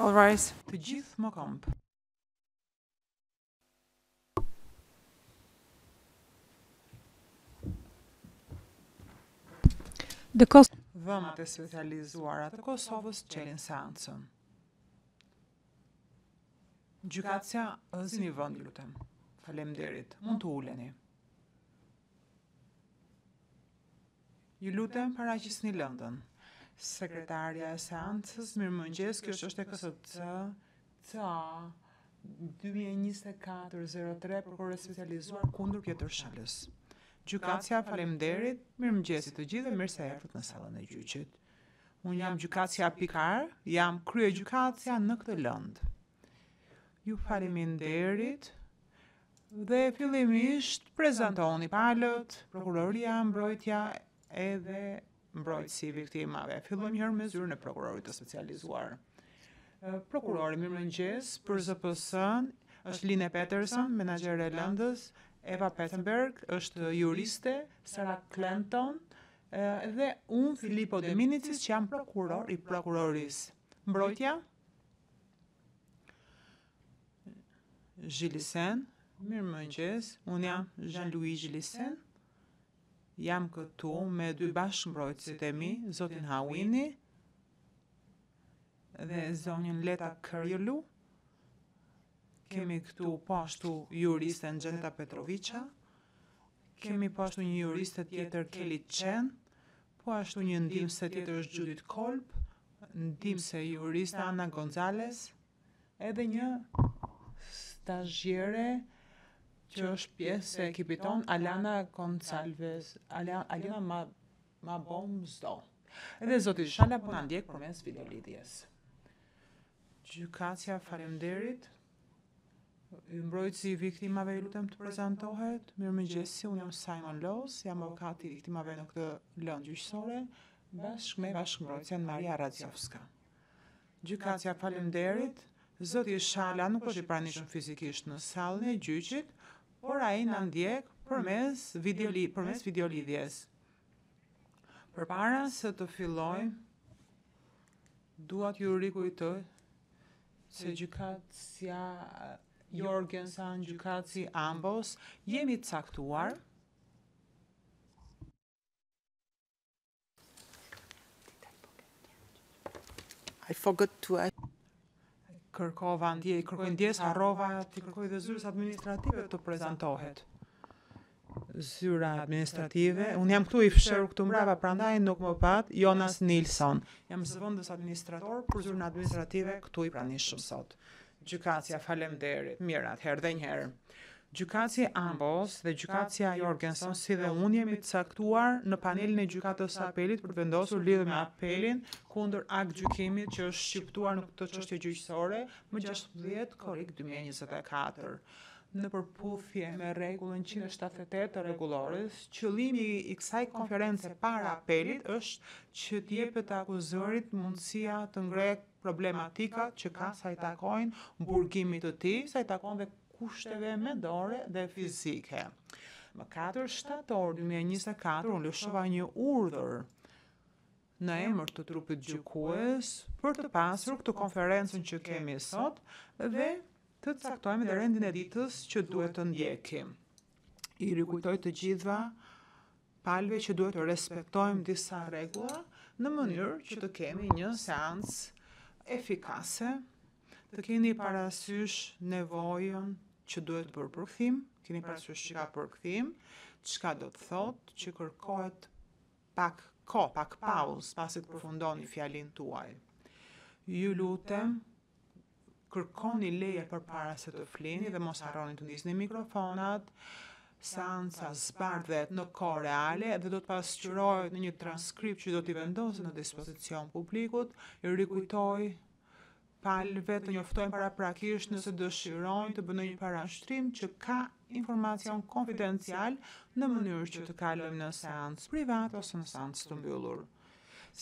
All rise. Të gjithë në këmbë. The Kos Dhomat e specializuara të Kosovës çelin seancën. Gjykatësja, zini vend, ju lutem. Faleminderit. Mund të uleni. Ju lutem paraqisni lëndën. Sekretarja e seancës, mirëmëngjes, kjo është e KSC-CA-2024-03 prokurori i specializuar kundër Pjetër Shalës. Gjykatësja, faleminderit, mirëmëngjesi të gjithëve dhe mirë se erdhët në sallën e gjyqit. Unë jam gjykatësja Pikar, jam kryegjykatësja në këtë lëndë. Ju faleminderit. Dhe fillimisht prezantoni palët, prokuroria, mbrojtja edhe mbrojtësi i viktimave. Fillojmë njëherë me zyrën e prokurorit të specializuar. Prokurori, mirëmëngjes, për ZPS-ën, është Line Peterson, menaxhere e lëndës, Eva Pettenberg, është juriste, Sarah Clanton, dhe unë Filippo Deminicis që jam prokuror i prokurorisë. Mbrojtja? Gjilisen, mirëmëngjes, unë jam Jean Louis Gjilisen, jam këtu me dy bashkëmbrojtësit e mi, zotin Aouini dhe zonjën Leta Kariolu, kemi këtu po ashtu juristen Xheneta Petrovica, kemi po ashtu një juriste tjetër Kelly Chen, Po ashtu një ndihmëse tjetër është Judith Kolb, ndihmëse juriste Ana Gonzalez, edhe një stazhiere që është pjesë e ekipit tonë Alana Gonçalves, Alana ma ma bom zdo. Edhe zoti Shala po na ndjek përmes videolidhjes. Gjykatësja faleminderit. Mbrojtësi i viktimave ju lutem të prezantohet. Mirëmëngjesi, unë jam Simon Laws, jam avokati i viktimave në këtë lëndë gjyqësore, bashkë me bashkëmbrojtësen Maria Radziejowska. Gjykatësja, faleminderit. Zoti Shala nuk është i pranishëm fizikisht në sallën e gjyqit, por ai na ndjek përmes video përmes video lidhjes. Përpara se të fillojmë, dua t'ju rikujtoj se gjykatësja Jorgensen, gjykatësi Ambos, jemi të caktuar. I forgot to kërkova ndje, kërkoj ndjesë, harrova, t'i kërkoj dhe zyrës administrative të prezantohet. zyra administrative. Unë jam këtu i fshehur këtu mbrapa, prandaj nuk më patë. Jonas Nilsson. Jam zëvendës administrator për zyrën administrative këtu i pranishëm sot. Gjykatësja, faleminderit. Mirë, atëherë dhe një herë. Gjykatësi Ambos dhe gjykatësja Jorgensen si dhe unë jemi të caktuar në panelin e gjykatës së apelit për të vendosur lidhur me apelin kundër aktgjykimit që është shqiptuar në këtë çështje gjyqësore më 16 korrik 2024. Në përputhje me rregullën njëqind e shtatëdhjetë e tetë të Rregullores, qëllimi i kësaj konference para apelit është që t'i jepet të akuzuarit mundësia të ngrejë problematika që ka sa i takon burgimit të tij, sa i takon dhe kushteve mendore dhe fizike. Më katër shtator dy mijë e njëzet e katër unë lëshova një urdhër, në emër të trupit gjykues për të pasur këtë konferencën që kemi sot dhe të caktojmë edhe rendin e ditës që duhet të ndjekim. I rikujtoj të gjitha palëve që duhet të respektojmë disa rregulla në mënyrë që të kemi një seancë efikase, të keni parasysh nevojën që duhet bërë përkthim, keni parasysh që ka përkthim, çka do të thotë që kërkohet Pak kohë, pak pauzë pasi të përfundoni fjalinë tuaj. Ju lutem, kërkoni leje përpara se të flisni dhe mos harroni të ndizni mikrofonat. Seanca zbardhet në kohë reale dhe do të pasqyrohet në një transkript që do t'i vendoset në dispozicion publikut. I rikujtoj Palëve të njoftojnë paraprakisht nëse dëshirojnë të bëjnë një parashtrim që ka informacion konfidencial në mënyrë që të kalojmë në seancë private ose në seancë të mbyllur.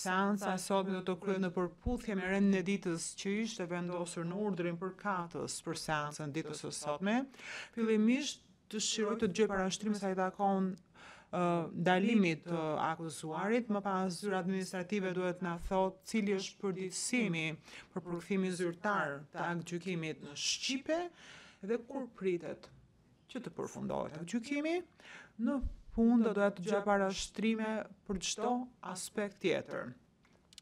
Seanca e sotme do të kryhet në përputhje me rendin e ditës që ishte vendosur në urdhrin përkatës për seancën e ditës së sotme. Fillimisht Dëshiroj të dëgjoj parashtrime sa i takon ndalimit të të akuzuarit. Më pas zyra administrative duhet të na thotë cili është përditësimi për përkthimin zyrtar të aktgjykimit në shqipe dhe kur pritet që të përfundohet aktgjykimi. Në fund do të dëgjoj parashtrime për çdo aspekt tjetër.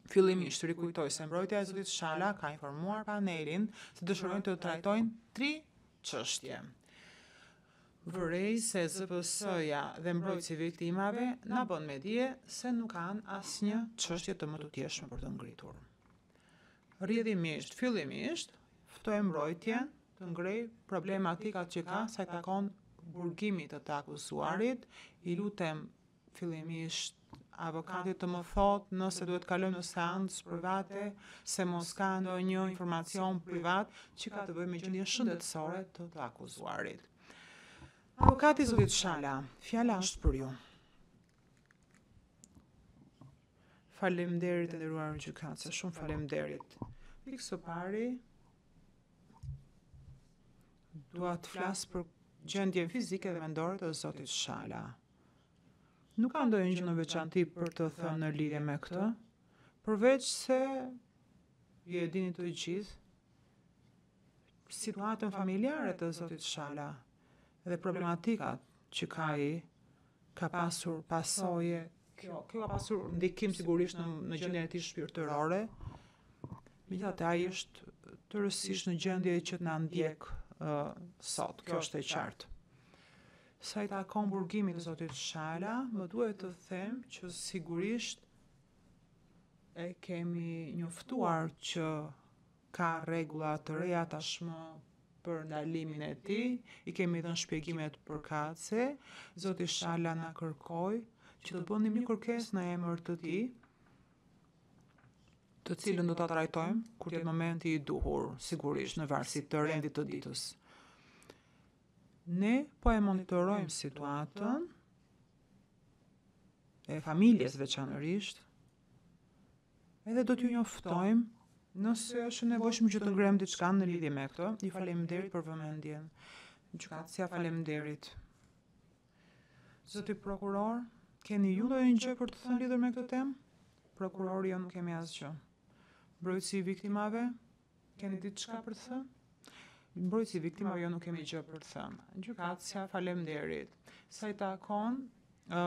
Fillimisht rikujtoj se mbrojtja e zotit Shala ka informuar panelin se dëshirojnë të trajtojnë tri çështje. Vërej se ZPS-ja dhe mbrojtësi i viktimave na bënë me dije se nuk kanë asnjë çështje të mëtutjeshme për të ngritur. Rrjedhimisht, fillimisht, ftoj mbrojtjen të ngrejë problematika që ka sa i takon burgimit të të akuzuarit, i lutem Fillimisht, avokat, të më thotë nëse duhet të kalojmë në seancë private, se mos ka ndonjë informacion privat që ka të bëjë me gjendjen shëndetësore të të akuzuarit. Avokati i zotit Shala, fjala është për ju. Faleminderit e nderuar gjykatëse, shumë faleminderit. Pikë së pari, dua të flas për gjendjen fizike dhe mendore të zotit Shala. Nuk ka ndonjë gjë në veçanti për të thënë në lidhje me këtë, përveç se ju e dini të gjithë situatën familjare të zotit Shala dhe problematikat që ka ai, ka pasur pasoja, kjo, kjo ka pasur ndikim sigurisht në, në gjendjen e tij shpirtërore, Megjithatë ai është tërësisht në gjendje që të na ndjekë uh, sot, kjo është e qartë. Sa i takon burgimit të zotit Shala, më duhet të them që sigurisht e kemi njoftuar që ka rregulla të reja tashmë për ndalimin e tij, i kemi dhënë shpjegimet përkatëse, zoti Shala na kërkoi që të bënim një kërkesë në emër të tij, të cilën do ta trajtojmë kur të jetë momenti i duhur, sigurisht në varësi të rendit të ditës. Ne po e monitorojmë situatën e familjes veçanërisht, edhe do t'ju njoftojmë nëse është e nevojshme që të ngremë diçka në lidhje me këtë. Ju faleminderit për vëmendjen. Gjykatësja faleminderit. Zoti prokuror, keni ju ndonjë gjë për të thënë lidhur me këtë temë? Prokurori jo nuk kemi asgjë. Mbrojtësi i viktimave, Keni diçka për të thënë? Mbrojtësi i viktimave, jo nuk kemi gjë për të thënë. Gjykatësja, faleminderit. Sa i takon ë,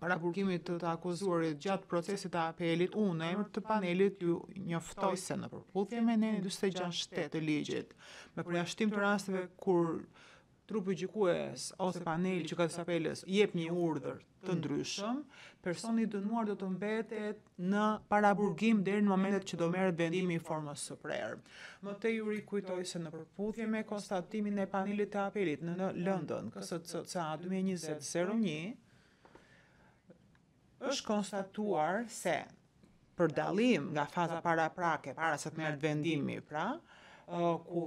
paraburgimit të të akuzuarit gjatë procesit të apelit, unë në emër të panelit ju njoftoj se në përputhje me nenin 46 8 të ligjit, me përjashtim të rasteve kur Trupi gjykues ose paneli i gjykatës së apelit jep një urdhër të ndryshëm, personi i dënuar do të mbetet në paraburgim deri në momentet që do merret vendimi i formës së prerë. Më tej ju rikujtoj se në përputhje me konstatimin e panelit të apelit në lëndën KSCCA 2020-01, është konstatuar se për dallim nga faza paraprake, para se të merret vendimi, pra, ku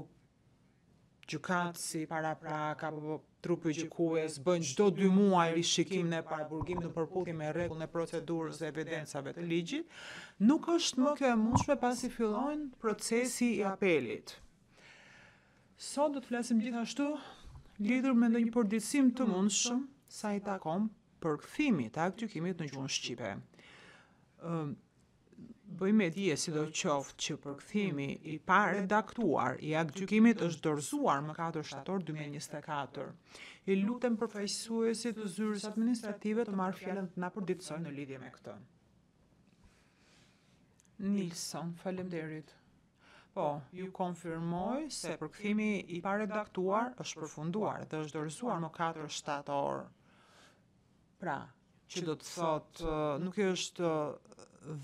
Gjykatësi paraprak apo trupi gjykues bëjnë çdo dy muaj rishikim në paraburgim në përputhje me rregullin e procedurës dhe evidencave të ligjit. Nuk është më kjo e mundshme pasi fillojnë procesi i apelit. Sot do të flasim gjithashtu lidhur me ndonjë përditësim të mundshëm sa i takon përkthimit të aktgjykimit në gjuhën shqipe. Bëj me dije sidoqoftë që përkthimi i paredaktuar i aktgjykimit është dorëzuar më katër shtator dy mijë e njëzet e katër. I lutem përfaqësuesit të Zyrës Administrative të marrë fjalën të na përditësojë në lidhje me këtë. Nilsson, faleminderit. Po, ju konfirmoj se përkthimi i paredaktuar është përfunduar dhe është dorëzuar më katër shtator Pra, që do të thotë nuk është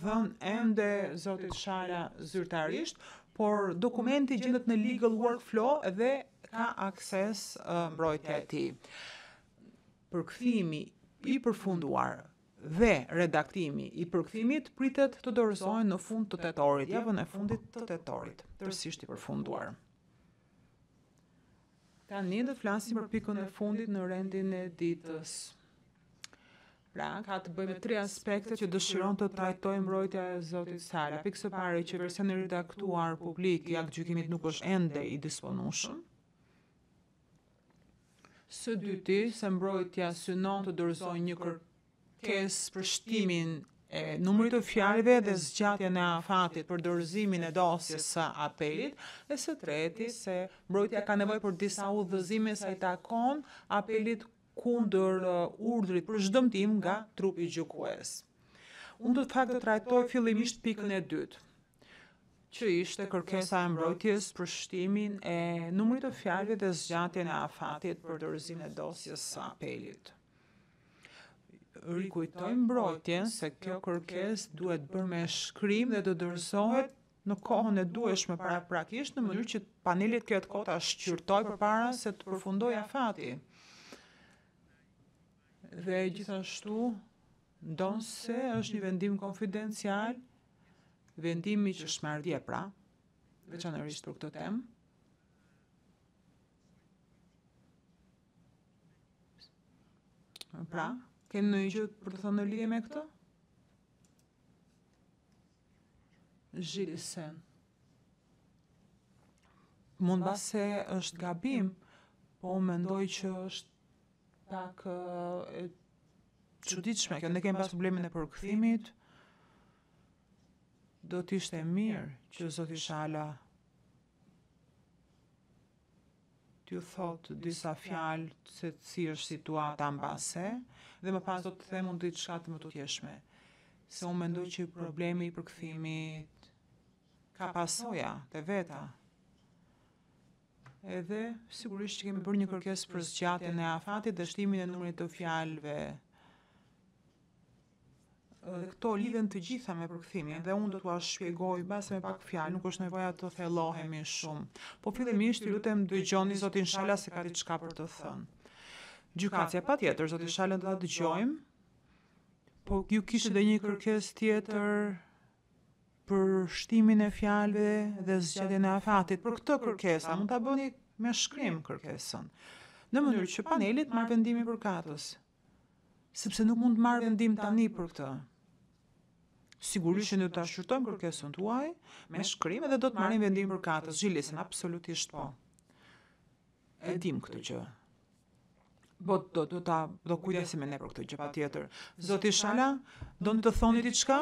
dhënë ende zotit Shala zyrtarisht, por dokumenti gjendet në legal workflow dhe ka akses mbrojtja e tij. Përkthimi i përfunduar dhe redaktimi i përkthimit pritet të dorëzohen në fund të tetorit, javën e fundit të tetorit, tërësisht i përfunduar. Tani do të flasim për pikën e fundit në rendin e ditës. Pra, ka të bëjë me tre aspekte që dëshiron të trajtojë mbrojtja e zotit Sala. Pikë së pari që versioni i redaktuar publik i aktgjykimit nuk është ende i disponueshëm. Së dyti, se mbrojtja synon të dorëzojë një kërkesë për shtimin e numrit të fjalëve dhe zgjatjen e afatit për dorëzimin e dosjes së apelit dhe së treti se mbrojtja ka nevojë për disa udhëzime sa i takon apelit kundër uh, urdhrit për zhdëmtim nga trupi gjykues. Unë do të doja të trajtoj fillimisht pikën e dytë që ishte kërkesa e mbrojtjes për shtimin e numrit të fjalëve dhe zgjatjen e afatit për dorëzimin e dosjes së apelit. Rikujtoj mbrojtjen se kjo kërkesë duhet bërë me shkrim dhe të dorëzohet në kohën e duheshme paraprakisht në mënyrë që paneli të ketë kohë ta shqyrtojë përpara se të përfundojë afati. Dhe gjithashtu ndonëse është një vendim konfidencial, vendimi që është marrë dje pra, veçanërisht për këtë temë, Pra, keni ndonjë gjë për të thënë në lidhje me këtë? Zhilisen. Mbase është gabim, po mendoj që është pak e çuditshme. Kjo ne kemi pas problemin e përkthimit, do të ishte mirë që Zoti Shala t'ju thotë disa fjalë se si është situata mbase dhe më pas do të them unë diçka të mëtutjeshme se unë mendoj që problemi i përkthimit ka pasoja të veta edhe sigurisht që kemi bërë një kërkesë për zgjatjen e afatit dhe shtimin e numrit të fjalëve Dhe këto lidhen të gjitha me përkthimin dhe unë do t'ua shpjegoj mbase me pak fjalë, nuk është nevoja të thellohemi shumë. Po fillimisht, ju lutem dëgjoni zotin Shala se ka diçka për të thënë. Gjykatësja, patjetër, zoti Shalën do ta dëgjojmë. Po ju kishit dhe një kërkesë tjetër për shtimin e fjalëve dhe zgjatjen e afatit. Për këto kërkesa, mund ta bëni me shkrim kërkesën. Në mënyrë që paneli të marrë vendimin përkatës. Sepse nuk mund të marr vendim tani për këtë. Sigurisht që ne do ta shqyrtojmë kërkesën tuaj me shkrim dhe do të marrim vendim përkatës. Gilissen, absolutisht po. E dimë këtë gjë. Po do do ta do kujdesemi ne për këtë gjë patjetër. Zoti Shala, doni të thoni diçka?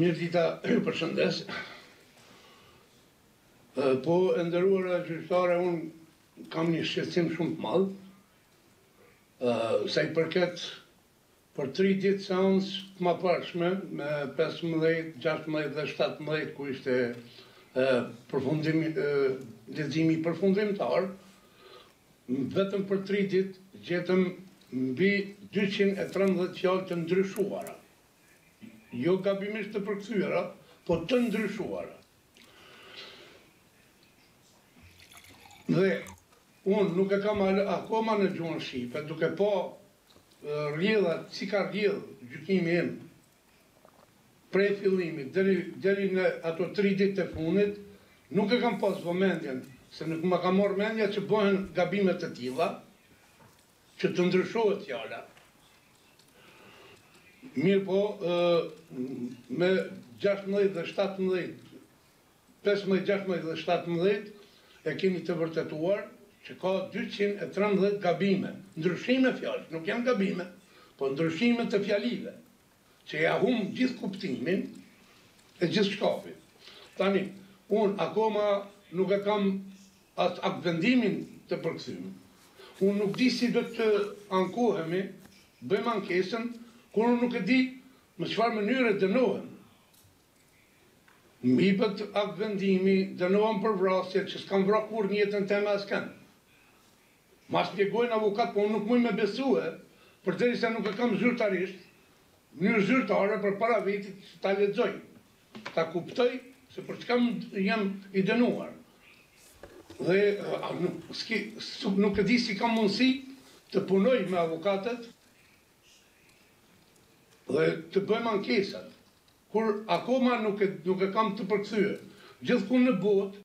Mirëdita, ju përshëndes. Po, e nderuara gjyqtare, unë kam një shqetësim shumë të madh, sa i përket për tri ditë seancë të mëparshme, me 15, 16 dhe 17, ku ishte përfundimi, leximi përfundimtar, Vetëm për tri ditë gjetëm mbi dyqind e trembëdhjetë fjalë të ndryshuara, jo gabimisht të përkthyera, po të ndryshuara. Dhe unë nuk e kam akoma në gjuhën shqipe, duke pa rrjedhën, si ka rrjedhë gjykimi im Prej fillimit deri deri në ato tri ditë të fundit nuk e kam pas vëmendjen se nuk ma ka marrë mendja që bëhen gabime të tilla që të ndryshohet fjala. Mirëpo me gjashtëmbëdhjetë dhe shtatëmbëdhjetë Pesëmbëdhjetë, gjashtëmbëdhjetë dhe shtatëmbëdhjetë e kemi të vërtetuar që ka dyqind e trembëdhjetë gabime, ndryshime fjalësh, nuk janë gabime, po ndryshime të fjalive, që ia humb gjithë kuptimin e gjithë shkrimit. Tani, unë akoma nuk e kam as aktvendimin të përkthyer. Unë nuk di si do të ankohemi, bëjmë ankesën, kur unë nuk e di me çfarë mënyre dënohem. Mbi këtë akt vendimi dënohem për vrasje që s'kam vra kurrë në jetën teme askënd. Ma shpjegojnë avokatët po unë nuk muj me besue përderisa nuk e kam zyrtarisht, mënyrë zyrtare përpara veti që ta lexoj, ta kuptoj se për çka jam i dënuar. Dhe nuk e di si kam mundësi të punoj me avokatët dhe të bëjmë ankesat. Kur akoma nuk e nuk e kam të përkthyer. Gjithkund në botë.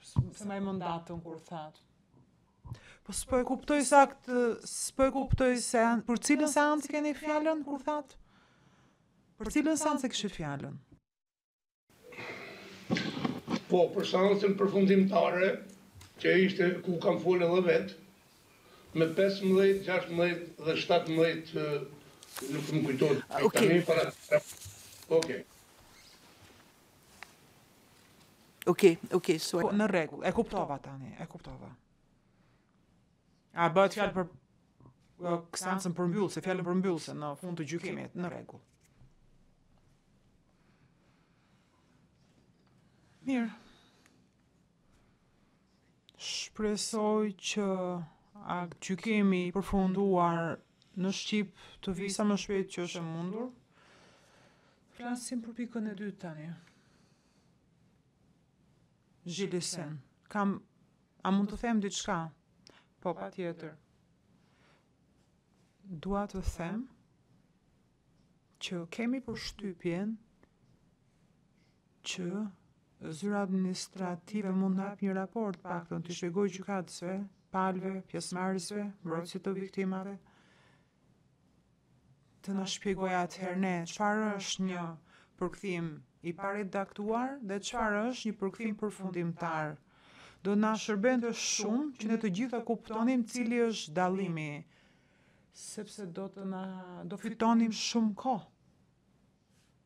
Pse më mund datën kur thatë? Po s'po e kuptoj sakt, s'po e kuptoj se për, për cilën seancë keni fjalën kur thatë? Për cilën seancë e kishit fjalën? Po, për seancën përfundimtare, që ishte ku kam folë edhe vetë, me 15, 16 dhe 17, nuk më kujtohet, ah, okay. tani para... Ok. Ok, ok, so... Po, në rregull, e kuptova tani, e kuptova. A bëhet fjalë për seancën përmbyllëse, fjalën përmbyllëse në fund të gjykimit, në rregull. Mirë. Shpresoj që aktgjykimi i përfunduar në shqip të vijë sa më shpejt që është e mundur. Flasim për pikën e dytë tani. Zhilisen, kam, a mund të them diçka? Po, patjetër. Dua të them, që kemi përshtypjen që zyra administrative mund të na japë një raport paktën t'u shpjegojë gjykatësve, palëve, pjesëmarrësve, mbrojtësit të viktimave, të na shpjegojë atëherë ne çfarë është një përkthim i paredaktuar dhe çfarë është një përkthim përfundimtar. Do na shërbente shumë që ne të gjithë të kuptonim cili është dallimi sepse do të na do fitonim shumë kohë.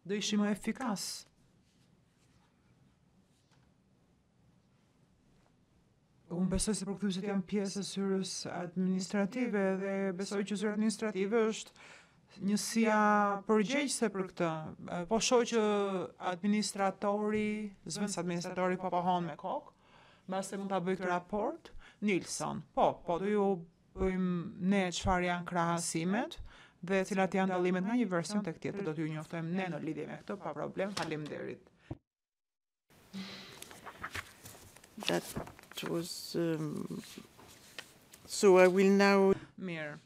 Do ishim më efikas. Unë besoj se përkthyesit janë pjesë e zyrës administrative dhe besoj që zyra administrative është njësia përgjegjëse për këtë. Po shoh që administratori, zëvendës administratori po pohon me kokë. Mbase mund ta bëjë këtë raport Nilsson. Po, po do ju bëjmë ne, çfarë janë krahasimet dhe cilat janë dallimet nga një version tek tjetri, do t'ju njoftojmë ne në lidhje me këtë pa problem. Faleminderit. That was um, so I will now Mirë.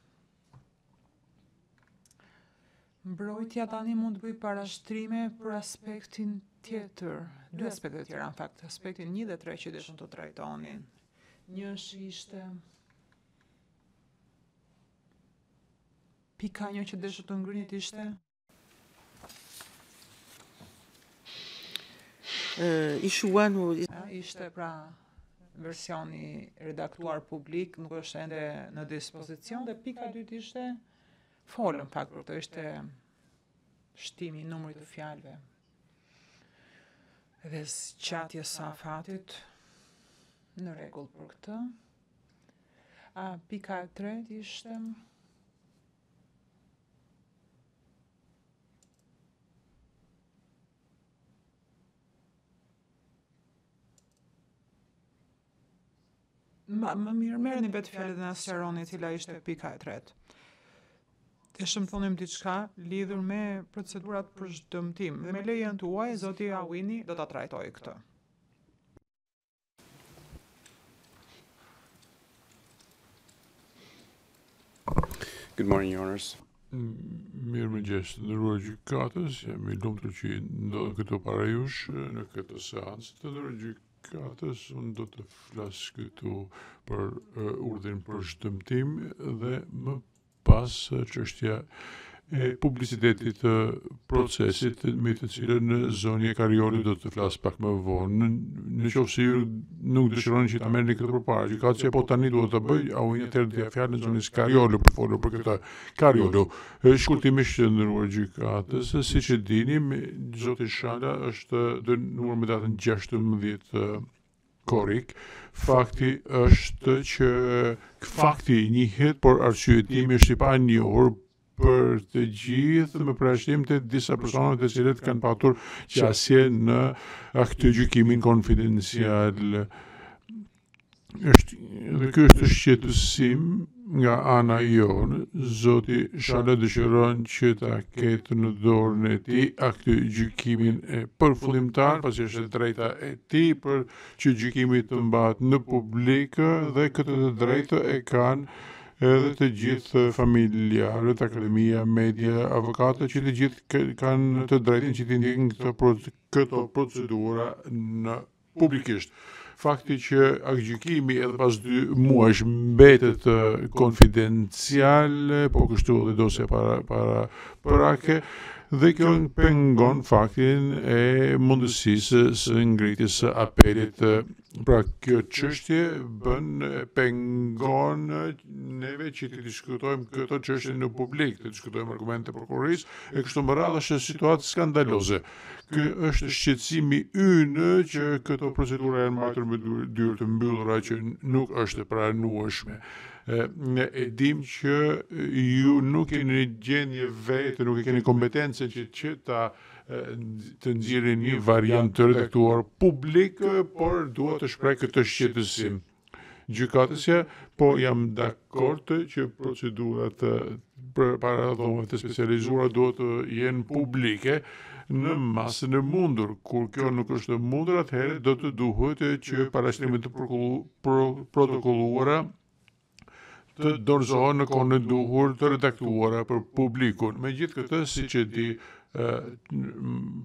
Mbrojtja tani mund të bëjë parashtrime për aspektin tjetër. Dy aspekte të tjera në fakt, aspektin 1 dhe 3 që dëshironin të trajtonin. Një është ishte Pika një që deshët të ngrinit ishte Issue one Ishte pra versioni i redaktuar publik nuk është ende në dispozicion dhe pika e dytë ishte folëm pak për të ishte shtimi i numrit të fjalëve Dhe zgjatjes së afatit në rregull për këtë. A pika e tretë ishte Ma, më mirë merreni vetë fjalën dhe na sqaroni cila ishte pika e tretë. Të shtonim diçka lidhur me procedurat për zhdëmtim dhe me lejën tuaj, zoti Awini do ta trajtojë këtë. Good morning, Your Honors. Mirëmëngjes, të nderuar gjykatës, jam i lumtur që ndodhem këtu para jush në këtë seansë të nderuar gjykatës. Katës, unë do të flas këtu për urdhrin për zhdëmtim dhe më pas çështja e publicitetit të procesit mbi të cilën zonja Karioli do të flasë pak më vonë. Në qoftë se ju nuk dëshironi që ta merrni këtë përpara, Gjykatësja: Po, tani duhet ta bëjë, a unë atëherë do t'ia jap fjalën zonjës Karioli për të folur për këtë Karioli. Karioli. Shkurtimisht, të nderuar gjykatës, siç e dini, zoti Shala është dënuar me datën 16 korrik. Fakti është që fakti njihet, por arsyetimi është i panjohur për të gjithë me përjashtim të disa personave të cilët kanë patur qasje në aktgjykimin konfidencial Është dhe ky është shqetësim nga ana jonë, zoti Shala dëshiron që ta ketë në dorën e tij aktgjykimin e përfundimtar, pasi është e drejta e tij për që gjykimi të mbahet në publik dhe këtë të drejtë e kanë edhe të gjithë familjarët, akademia, media, avokatët që të gjithë kanë të drejtën që të ndjekin këto këto procedura në publikisht. Fakti që aktgjykimi edhe pas dy muajsh mbetet konfidencial, po kështu edhe dosja para para prake dhe kjo pengon faktin e mundësisë së ngritjes së apelit. Pra kjo çështje bën pengon neve që të diskutojmë këto çështje në publik, të diskutojmë argumentet e prokurorisë e kështu me radhë është situatë skandaloze. Ky është shqetësimi ynë që këto procedura janë mbajtur me dyer të mbyllura që nuk është e pranueshme. Ne e dimë që ju nuk jeni në gjendje vetë, nuk e keni kompetencën që që ta të nxirrni një variant të redaktuar publik, por dua të shpreh këtë shqetësim. Gjykatësja, Po, jam dakord që procedurat përpara dhomave të specializuara duhet të jenë publike në masën e mundur. Kur kjo nuk është e mundur, atëherë do të duhet që parashtrimet të protokolluara të dorëzohen në kohën e duhur të redaktuara për publikun. Megjithëkëtë, siç e di,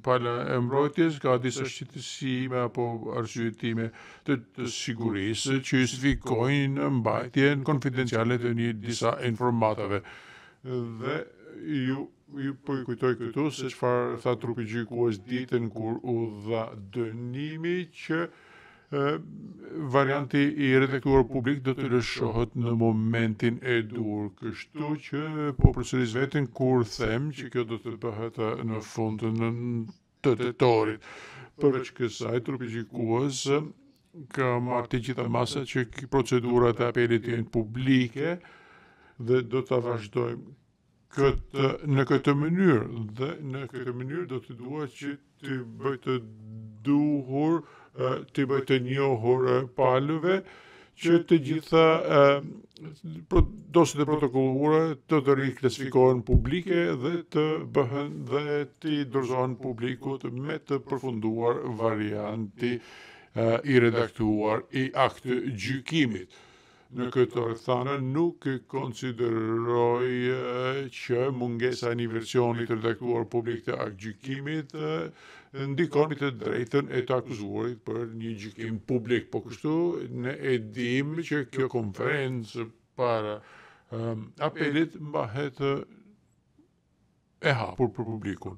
pala e mbrojtjes ka disa shqetësime apo arsyetime të, të sigurisë që justifikojnë mbajtjen konfidenciale të një disa informatave. Dhe ju ju po kujtoj këtu se çfarë tha trupi gjykues ditën kur u dha dënimi që Varianti i redaktuar publik do të lëshohet në momentin e duhur, kështu që po përsëris veten kur them që kjo do të bëhet në fund në të tetorit. Përveç kësaj, trupi gjykues ka marrë të gjitha masat që procedurat e apelit të jenë publike dhe do të vazhdojmë këtë në këtë mënyrë dhe në këtë mënyrë do të dua që të bëj të duhur të bëj të njohur palëve që të gjitha dosjet e protokolluara të të riklasifikohen publike dhe të bëhen dhe t'i dorëzohen publikut me të përfunduar varianti i redaktuar i aktgjykimit. Në këto rrethana nuk konsideroj që mungesa e një versioni të redaktuar publik të aktgjykimit ndikon të drejtën e të akuzuarit për një gjykim publik. Po kështu ne e dimë që kjo konferencë para apelit mbahet e hapur për publikun.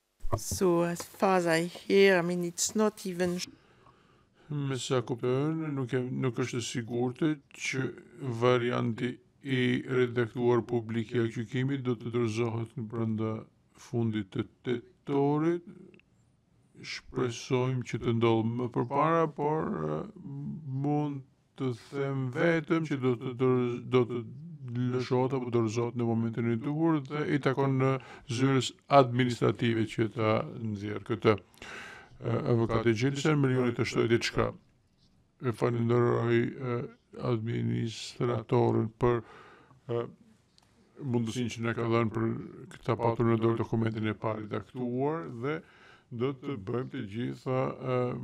So as far I hear, I mean it's not even. Me sa kuptoj, nuk e nuk është e sigurtë që varianti i redaktuar publik i aktgjykimit do të dorëzohet brenda fundit të tetorit. Shpresojmë që të ndodhë më përpara, por mund Të them vetëm që do të do të lëshohet apo dorëzohet në momentin e duhur dhe i takon zyrës administrative që ta nxjerrë këtë. Avokati Gilissen. Më lejoni të shtoj diçka. E falenderoj administratorin për mundësinë që na ka dhënë për ta patur në dorë dokumentin e paredaktuar dhe do të bëjmë të gjitha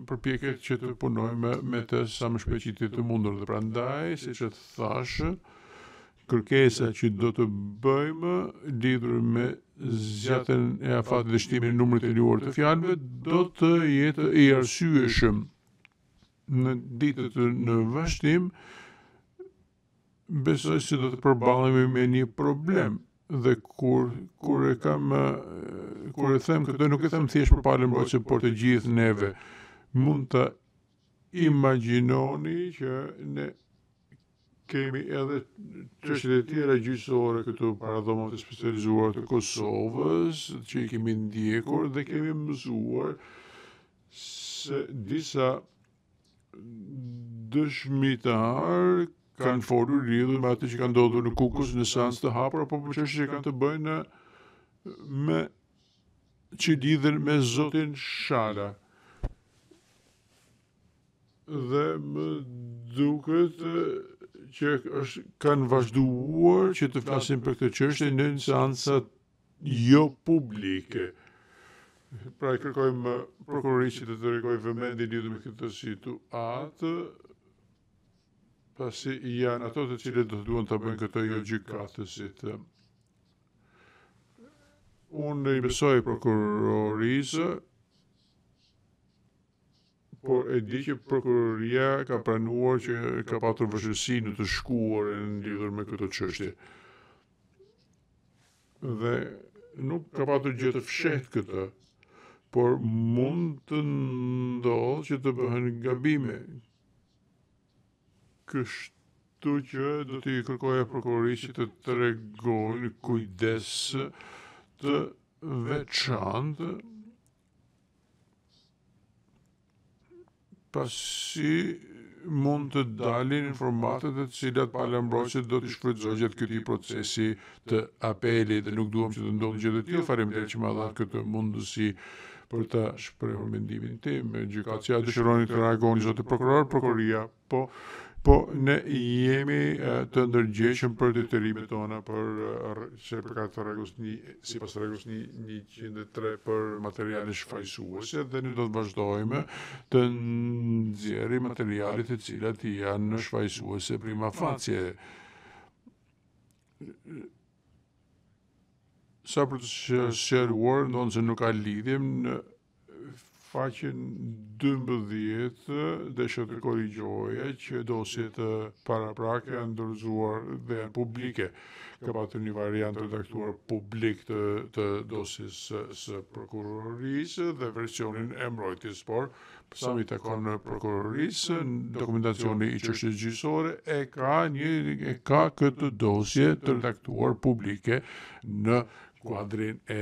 përpjekjet që të punojmë me të sa më shpejt që të jetë e mundur dhe prandaj siç e thashë kërkesa që do të bëjmë lidhur me zgjatjen e afatit dhe shtimin e numrit të lejuar të fjalëve do të jetë i arsyeshëm në ditët në vazhdim Besoj se do të përballemi me një problem dhe kur kur e kam kur e them këtë nuk e them thjesht për palën mbrojtëse por të gjithë neve mund ta imagjinoni që ne kemi edhe çështje të tjera gjyqësore këtu para dhomave të specializuara të Kosovës që i kemi ndjekur dhe kemi mësuar se disa dëshmitarë kanë folur lidhur me atë që ka ndodhur në Kukës në seancë të hapur apo për çështje që kanë të bëjnë me që lidhen me zotin Shala. Dhe më duket që është kanë vazhduar që të flasin për këtë çështje në seancat jo publike. Pra i kërkojmë prokurorisë që të tregojë vëmendje lidhur me këtë situatë, pasi janë ata të cilët do të duhet ta bëjnë këtë jo gjykatësit. Unë i besoj prokurorisë, por e di që prokuroria ka pranuar që ka patur vështirësi në të shkuarën lidhur me këto çështje. Dhe nuk ka patur gjë të fshehtë këtë, por mund të ndodhë që të bëhen gabime. Kështu që do t'i kërkoja prokurorisë të tregojnë kujdes të veçantë Pasi mund të dalin informata të cilat pala mbrojtëse do të shfrytëzojë gjatë këtij procesi të apelit dhe nuk duam që të ndodhë gjë e tillë. Faleminderit që ma dhatë këtë mundësi për ta shprehur mendimin tim. Gjykatësja dëshironi të reagoni, zoti prokuror, prokuroria. Po, po, ne jemi të ndërgjegjshëm për detyrimet tona për sa i përket rregullës një sipas rregullës 103 për materiale shfajësuese dhe ne do të vazhdojmë të nxjerrim materiale të cilat janë shfajësuese prima facie. Sa për të sqaruar, ndonëse nuk ka lidhje në faqen dymbëdhjetë desha të korrigjoja që dosjet paraprake janë dorëzuar dhe janë publike. Ka patur një variant të redaktuar publik të, të dosjes së, së prokurorisë dhe versionin e mbrojtjes, por sa i takon prokurorisë, dokumentacioni i çështjes gjyqësore e ka një e ka këtë dosje të redaktuar publike në kuadrin e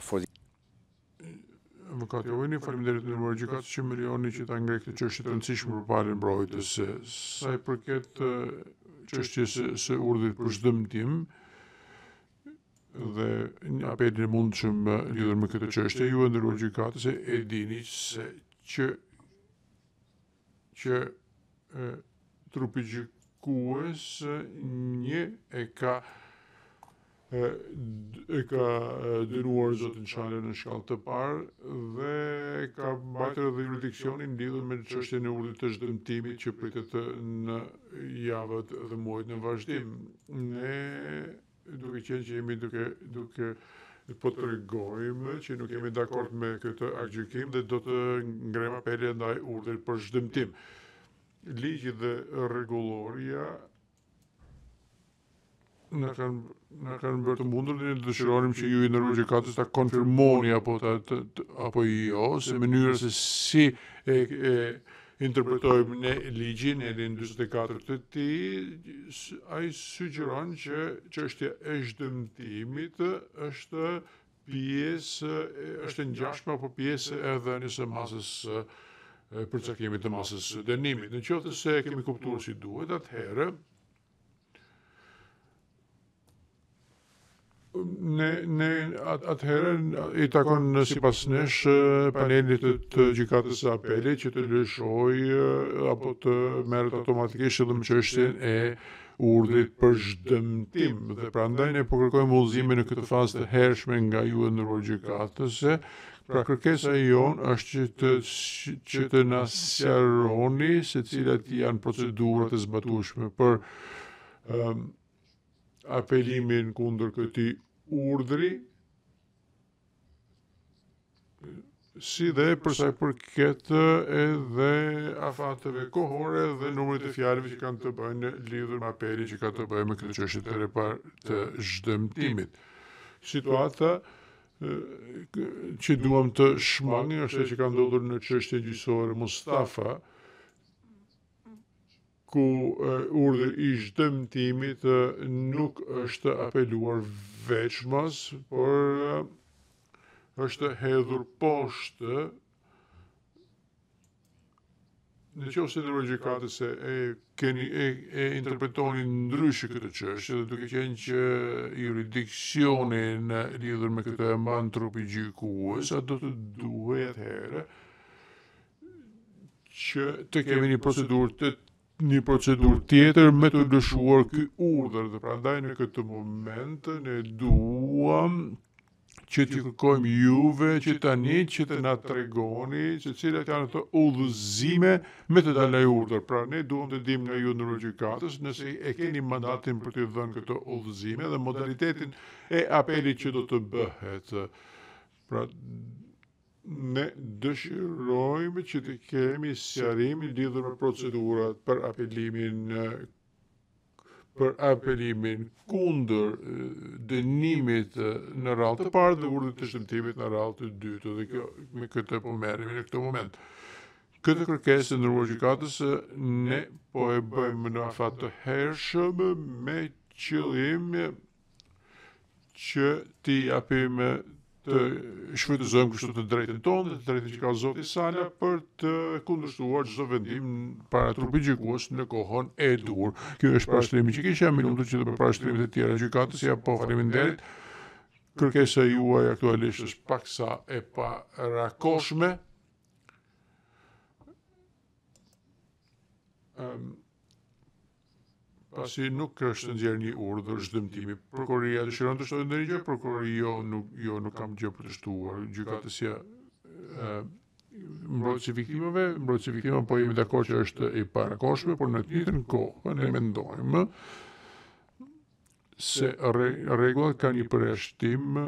for the Avokati Aouini, faleminderit të nderuar gjykatës që më lejoni që ta ngre këtë çështje të rëndësishme për palën mbrojtëse sa i përket çështjes së, së urdhrit për zhdëmtim dhe apelin e mundshëm lidhur me këtë çështje, ju e nderuar gjykatëse e dini se që që trupi gjykues një e ka e ka dënuar zotin Shala në shkallë të parë dhe ka mbajtur edhe juridiksionin lidhur me çështjen e urdhrit të zhdëmtimit që pritet në javët dhe muajt në vazhdim. Ne duke qenë që jemi duke duke po tregojmë që nuk jemi dakord me këtë aktgjykim dhe do të ngremë apel ndaj urdhrit për zhdëmtim. Ligji dhe rregullorja na kanë na kanë bërë të mundur dhe ne dëshironim që ju i nderuar gjykatës ta konfirmoni apo ta apo jo se mënyra se si e, e Interpretojmë ne ligjin e nenin dyzet e katër të tij, ai sugjeron që çështja e zhdëmtimit është pjesë është e ngjashme apo pjesë e dhënies së masës së përcaktimit të masës së dënimit. Në qoftë se e kemi kuptuar si duhet, atëherë ne atëherë i takon sipas nesh panelit të gjykatës së apelit që të lëshoj apo të merret automatikisht edhe me çështjen e urdhrit për zhdëmtim dhe prandaj ne po kërkojmë udhëzime në këtë fazë të hershme nga ju e nderuar gjykatëse Pra kërkesa jonë është që të, që të na sqaroni se cilat janë procedurat e zbatueshme për um, apelimin kundër këtij urdhri si dhe përsa i përket edhe afateve kohore dhe numrit të fjalëve që kanë të bëjnë lidhur me apelin që ka të bëjë me këtë çështje të repar të zhdëmtimit. Situata që duam të shmangim është që ka ndodhur në çështjen gjyqësore Mustafa ku urdhri i zhdëmtimit nuk është apeluar veçmas, por është hedhur poshtë Në qoftë se e nderuar gjykatëse e keni e, e interpretoni ndryshe këtë çështje dhe duke qenë që juridiksionin lidhur me këtë e mban trupi gjykues, atë do të duhej atëherë që të kemi një procedurë të një procedurë tjetër me të lëshuar ky urdhër dhe prandaj në këtë moment ne duam që t'ju kërkojmë juve që tani që të na tregoni se cilat janë ato udhëzime me të dalë ai urdhër. Pra ne duam të dimë nga ju e nderuar gjykatëse nëse e keni mandatin për t'i dhënë këto udhëzime dhe modalitetin e apelit që do të bëhet. Pra Ne dëshirojmë që të kemi sqarim lidhur me procedurat për apelimin për apelimin kundër dënimit në radhë të parë dhe urdhrit të zhdëmtimit në radhë të dytë dhe kjo me këtë po merremi në këtë moment. Këtë kërkesë e nderuar gjykatëse ne po e bëjmë në afat të hershëm me qëllim që t'i japim të shfrytëzojmë kështu të drejtën tonë dhe të drejtën që ka Zoti Sala për të kundërshtuar çdo vendim para trupit gjykues në kohën e duhur. Ky është parashtrimi që kisha, i lumtur që të bëj parashtrime të tjera gjykatësja po faleminderit. Kërkesa juaj aktualisht është paksa e parakohshme. Um, pasi nuk është nxjerrë një urdhër dëmshpërblimi. Prokuroria dëshiron të shtojë ndonjë gjë, prokurori jo nuk kam gjë për të shtuar. Gjykatësja ë mbrojtësi i viktimave, mbrojtësi i viktimave po jemi dakord që është e parakoshme, por në të njëjtën kohë ne mendojmë se rregullat kanë një përjashtim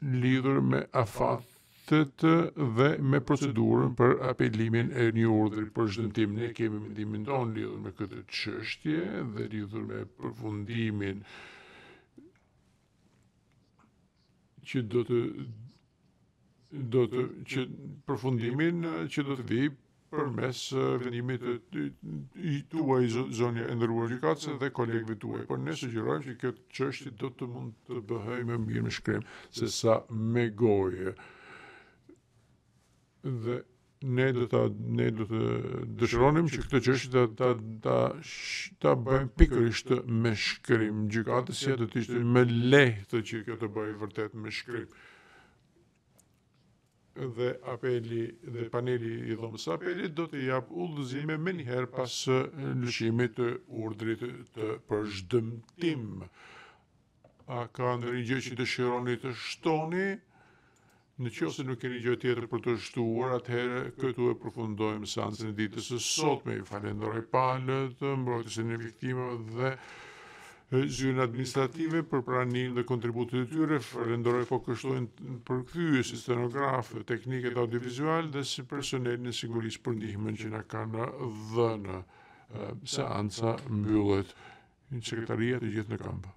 lidhur me afatet dhe me procedurën për apelimin e një urdhri për zhdëmtim. Ne kemi mendimin tonë lidhur me këtë çështje dhe lidhur me përfundimin që do të do të që përfundimin që do të vijë përmes vendimit të tuaj zonja e nderuar gjykatëse dhe kolegëve tuaj, por ne sugjerojmë që kjo çështje do të mund të bëhej më mirë me shkrim se sa me gojë. Dhe ne do ta ne do të dëshironim që këtë çështje ta ta ta, ta bëjmë pikërisht me shkrim. Gjykatësja do të ishte më lehtë që kjo të bëhej vërtet me shkrim. dhe Apeli dhe Paneli i Dhomës së Apelit do të japë udhëzime menjëherë pas lëshimit të urdhrit të për zhdëmtim. A ka ndonjë gjë që dëshironi të shtoni? Në qoftë se nuk keni gjë tjetër për të shtuar, atëherë këtu e përfundojmë seancën e ditës së sotme. Ju falenderoj palët, mbrojtësin e viktimave dhe Zyrën administrative për praninë dhe kontributet e tyre, falënderoj po kështu përkthyesit, stenografët, teknikët audiovizual dhe si personelin e sigurisë për ndihmën që na kanë dhënë. Seanca mbyllet. Sekretaria të gjithë në këmbë.